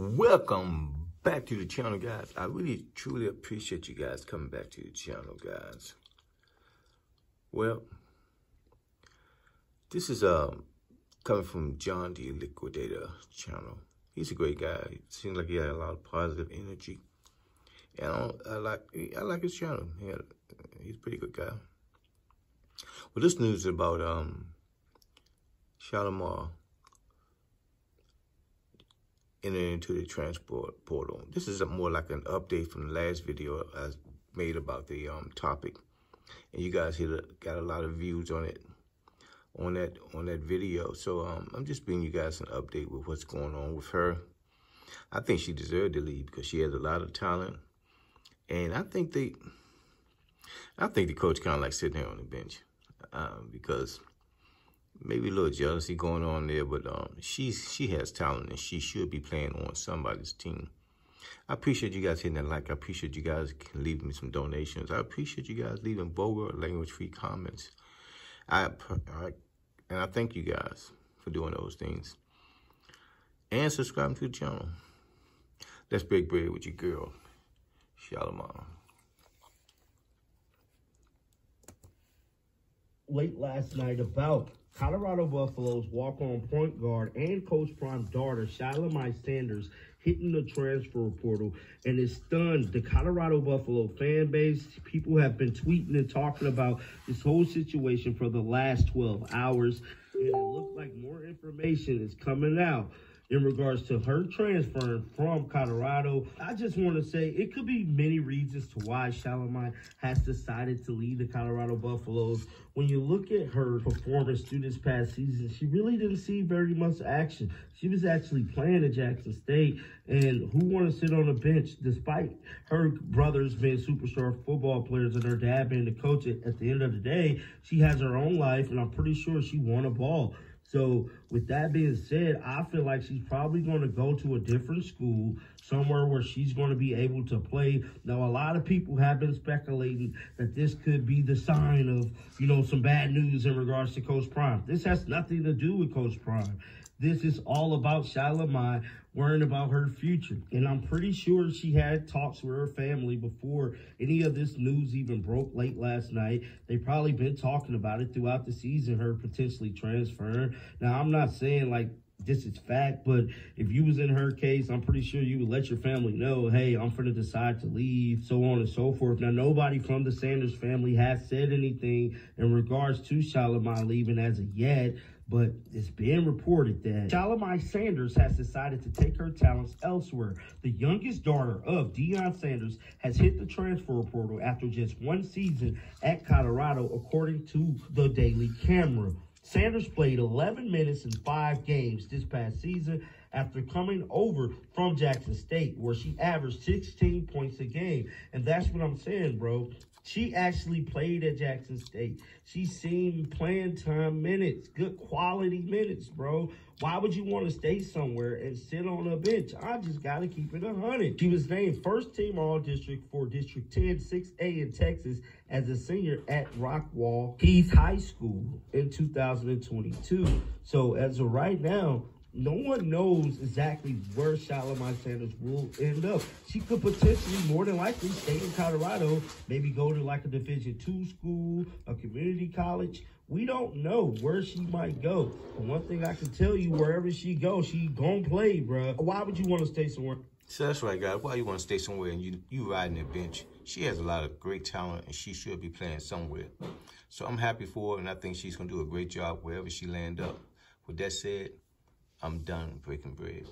Welcome back to the channel, guys. I really, truly appreciate you guys coming back to the channel, guys. Well, this is um coming from Jon the Liquidator channel. He's a great guy. Seems like he had a lot of positive energy. And I, I like I like his channel. He's a pretty good guy. Well, this news is about um Shelomi entering into the transport portal. This is more like an update from the last video I made about the um, topic. And you guys here got a lot of views on it, on that on that video. So um, I'm just bringing you guys an update with what's going on with her. I think she deserved to leave because she has a lot of talent. And I think they, I think the coach kind of like sitting there on the bench um, because maybe a little jealousy going on there, but um, she's she has talent and she should be playing on somebody's team. I appreciate you guys hitting that like. I appreciate you guys leaving me some donations. I appreciate you guys leaving vulgar language-free comments. I, I and I thank you guys for doing those things and subscribing to the channel. Let's break bread with your girl, Shelomi. Late last night about Colorado Buffaloes walk-on point guard and Coach Prime daughter, Shelomi Sanders, hitting the transfer portal and it stunned the Colorado Buffalo fan base. People have been tweeting and talking about this whole situation for the last 12 hours. And it looks like more information is coming out in regards to her transferring from Colorado. I just want to say it could be many reasons to why Shelomi has decided to leave the Colorado Buffaloes. When you look at her performance through this past season, she really didn't see very much action. She was actually playing at Jackson State, and who want to sit on the bench despite her brothers being superstar football players and her dad being the coach at the end of the day, she has her own life, and I'm pretty sure she won a ball. So with that being said, I feel like she's probably going to go to a different school, somewhere where she's going to be able to play. Now, a lot of people have been speculating that this could be the sign of, you know, some bad news in regards to Coach Prime. This has nothing to do with Coach Prime. This is all about Shelomi worrying about her future. And I'm pretty sure she had talks with her family before any of this news even broke late last night. They probably been talking about it throughout the season, her potentially transferring. Now, I'm not saying like this is fact, but if you was in her case, I'm pretty sure you would let your family know, hey, I'm to decide to leave, so on and so forth. Now, nobody from the Sanders family has said anything in regards to Shelomi leaving as of yet, but it's being reported that Shelomi Sanders has decided to take her talents elsewhere. The youngest daughter of Deion Sanders has hit the transfer portal after just one season at Colorado, according to the Daily Camera. Sanders played 11 minutes in five games this past season after coming over from Jackson State, where she averaged 16 points a game. And that's what I'm saying, bro. She actually played at Jackson State. She's seen playing time minutes, good quality minutes, bro. Why would you want to stay somewhere and sit on a bench? I just got to keep it 100. She was named first team All District for District 10 6A in Texas as a senior at Rockwall Heath High School in 2022. So as of right now, no one knows exactly where Shelomi Sanders will end up. She could potentially, more than likely, stay in Colorado, maybe go to like a Division two school, a community college. We don't know where she might go. But one thing I can tell you, wherever she goes, she gonna play, bro. Why would you want to stay somewhere? So that's right, guys. Why you want to stay somewhere and you you riding the bench? She has a lot of great talent and she should be playing somewhere. So I'm happy for her and I think she's gonna do a great job wherever she land up. With that said, I'm done breaking bread.